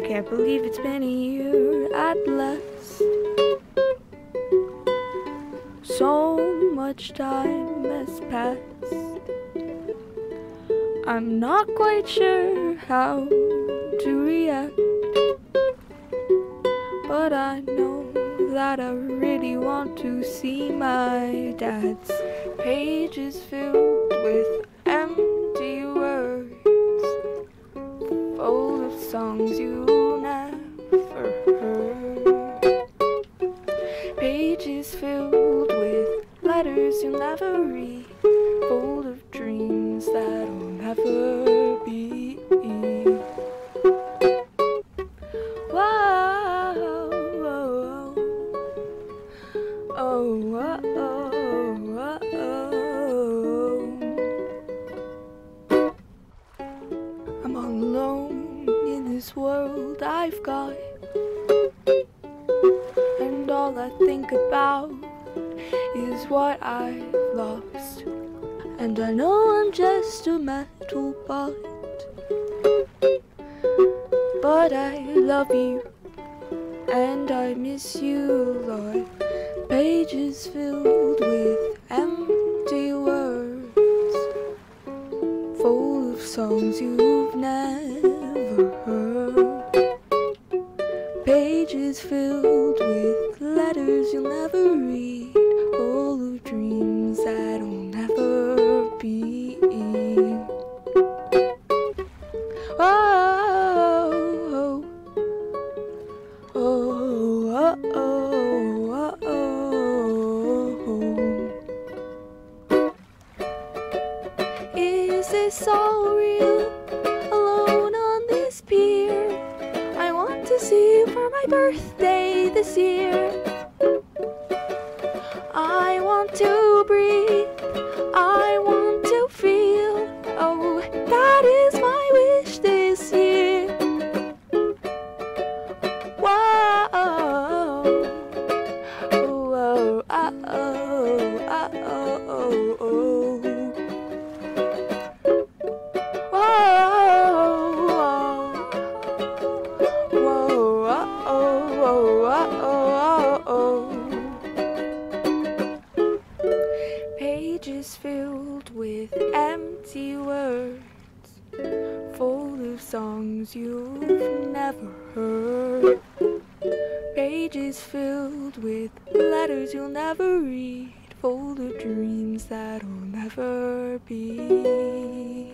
believe it's been a year at last. So much time has passed. I'm not quite sure how to react, but I know that I really want to see my dad's pages filled pages filled with letters you'll never read, full of dreams that'll never this world I've got, and all I think about is what I've lost. And I know I'm just a metal bot, but I love you and I miss you a lot. Pages filled with empty words, full of songs you've never heard. Pages filled with letters you'll never read, full of dreams that'll never be. Oh, oh, oh, oh, oh, oh, oh. Is this all real? Birthday this year. I want to breathe. I want to feel. Oh, that is my wish this year. Whoa. Whoa. Uh-oh. Uh-oh. Whoa. Pages filled with empty words, full of songs you've never heard. Pages filled with letters you'll never read, full of dreams that'll never be.